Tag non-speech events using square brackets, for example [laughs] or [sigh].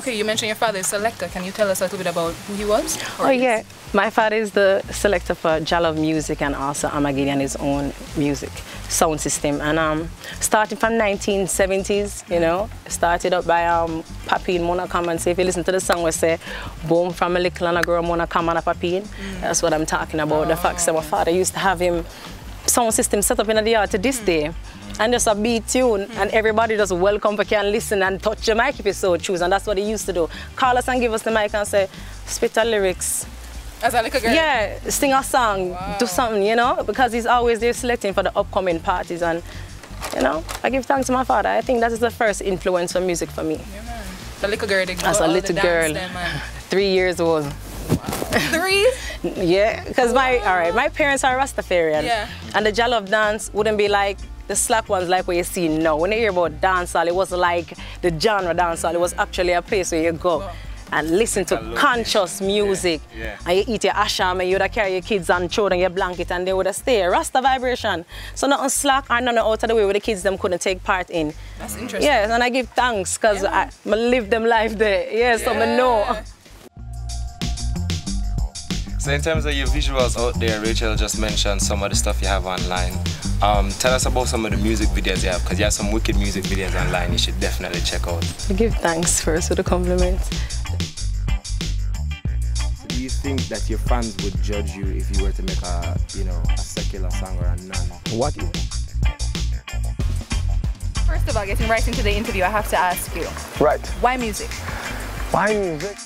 Okay, you mentioned your father is selector. Can you tell us a little bit about who he was? Oh yeah, my father is the selector for Jah Love Music and also Armageddon his own music sound system. And um, starting from 1970s, you know, started up by um, Papine Mona come and say, if you listen to the song we say, boom from a little and a girl Mona come and a Papine. Mm. That's what I'm talking about. Oh. The fact that my father used to have him sound system set up in the yard to this mm. day and just a beat tune mm. and everybody just welcome for and listen and touch the mic if you so choose and that's what he used to do. Call us and give us the mic and say, spit a lyrics. As a little girl? Yeah, sing a song, wow. do something, you know, because he's always there selecting for the upcoming parties and, you know, I give thanks to my father. I think that is the first influence for music for me. Yeah, man. The little girl, As a little girl, [laughs] three years old. Wow. [laughs] Three? yeah, because my, all right, my parents are Rastafarian. Yeah. And the Jah Love dance wouldn't be like the slack ones like what you see now. When you hear about dancehall, it wasn't like the genre dancehall. It was actually a place where you go and listen to conscious music. Yeah, yeah. And you eat your asham and you would carry your kids and children your blanket and they would stay. Rasta vibration. So nothing slack or nothing out of the way where the kids them couldn't take part in. That's interesting. Yes, and I give thanks because yeah. I, I live them life there. Yeah, so I know. So in terms of your visuals out there, Rachel just mentioned some of the stuff you have online. Um, tell us about some of the music videos you have, because you have some wicked music videos online you should definitely check out. I give thanks first for the compliment. So do you think that your fans would judge you if you were to make a, you know, a secular song or a non? What is First of all, getting right into the interview, I have to ask you. Right. Why music? Why music?